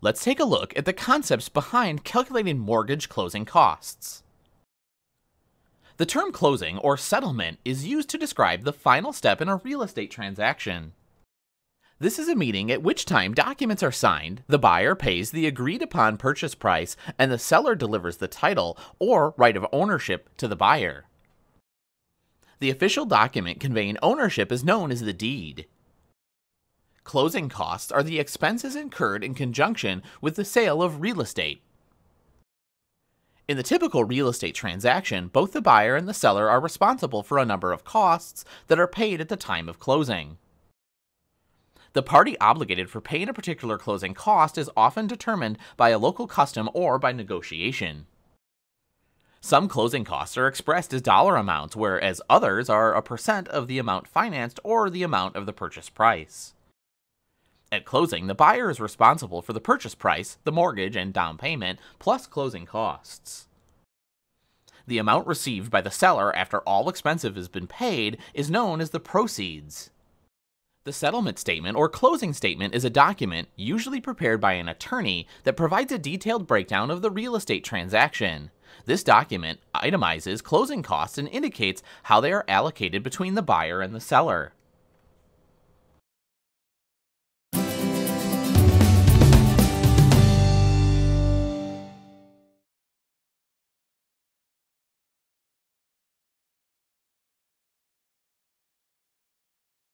let's take a look at the concepts behind calculating mortgage closing costs. The term closing or settlement is used to describe the final step in a real estate transaction. This is a meeting at which time documents are signed, the buyer pays the agreed upon purchase price, and the seller delivers the title or right of ownership to the buyer. The official document conveying ownership is known as the deed. Closing costs are the expenses incurred in conjunction with the sale of real estate. In the typical real estate transaction, both the buyer and the seller are responsible for a number of costs that are paid at the time of closing. The party obligated for paying a particular closing cost is often determined by a local custom or by negotiation. Some closing costs are expressed as dollar amounts, whereas others are a percent of the amount financed or the amount of the purchase price. At closing, the buyer is responsible for the purchase price, the mortgage, and down payment, plus closing costs. The amount received by the seller after all expenses has been paid is known as the proceeds. The settlement statement or closing statement is a document, usually prepared by an attorney, that provides a detailed breakdown of the real estate transaction. This document itemizes closing costs and indicates how they are allocated between the buyer and the seller.